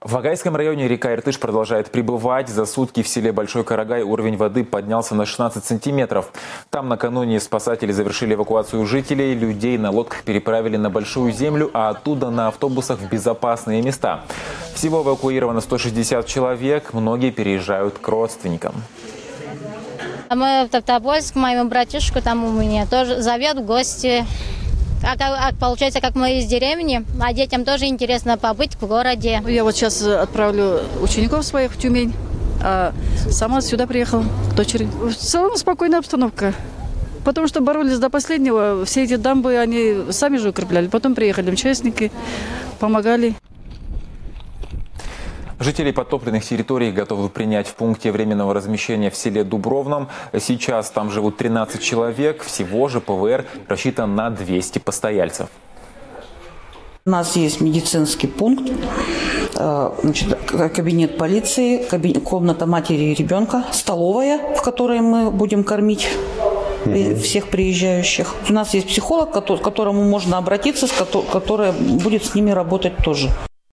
В Агайском районе река Иртыш продолжает прибывать. За сутки в селе Большой Карагай уровень воды поднялся на 16 сантиметров. Там накануне спасатели завершили эвакуацию жителей. Людей на лодках переправили на Большую землю, а оттуда на автобусах в безопасные места. Всего эвакуировано 160 человек. Многие переезжают к родственникам. А Мы в Топтопольск, моему братишку там у меня тоже зовет в гости. А, а получается, как мы из деревни, а детям тоже интересно побыть в городе. Я вот сейчас отправлю учеников своих в Тюмень, а сама сюда приехала, к дочери. В целом спокойная обстановка. Потому что боролись до последнего. Все эти дамбы, они сами же укрепляли. Потом приехали участники, помогали. Жителей подтопленных территорий готовы принять в пункте временного размещения в селе Дубровном. Сейчас там живут 13 человек. Всего же ПВР рассчитан на 200 постояльцев. У нас есть медицинский пункт, э, значит, кабинет полиции, каби- комната матери и ребенка, столовая, в которой мы будем кормить э, всех приезжающих. У нас есть психолог, к которому можно обратиться, которая будет с ними работать тоже.